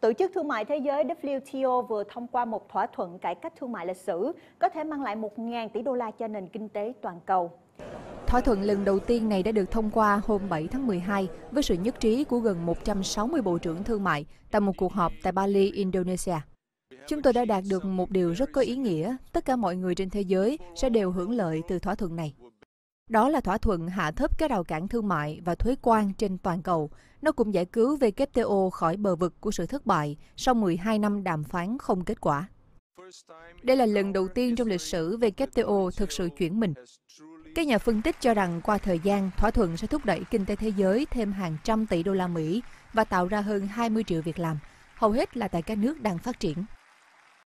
Tổ chức Thương mại Thế giới WTO vừa thông qua một thỏa thuận cải cách thương mại lịch sử có thể mang lại 1.000 tỷ đô la cho nền kinh tế toàn cầu. Thỏa thuận lần đầu tiên này đã được thông qua hôm 7 tháng 12 với sự nhất trí của gần 160 bộ trưởng thương mại tại một cuộc họp tại Bali, Indonesia. Chúng tôi đã đạt được một điều rất có ý nghĩa, tất cả mọi người trên thế giới sẽ đều hưởng lợi từ thỏa thuận này. Đó là thỏa thuận hạ thấp các rào cản thương mại và thuế quan trên toàn cầu. Nó cũng giải cứu WTO khỏi bờ vực của sự thất bại sau 12 năm đàm phán không kết quả. Đây là lần đầu tiên trong lịch sử WTO thực sự chuyển mình. Các nhà phân tích cho rằng qua thời gian, thỏa thuận sẽ thúc đẩy kinh tế thế giới thêm hàng trăm tỷ đô la Mỹ và tạo ra hơn 20 triệu việc làm, hầu hết là tại các nước đang phát triển.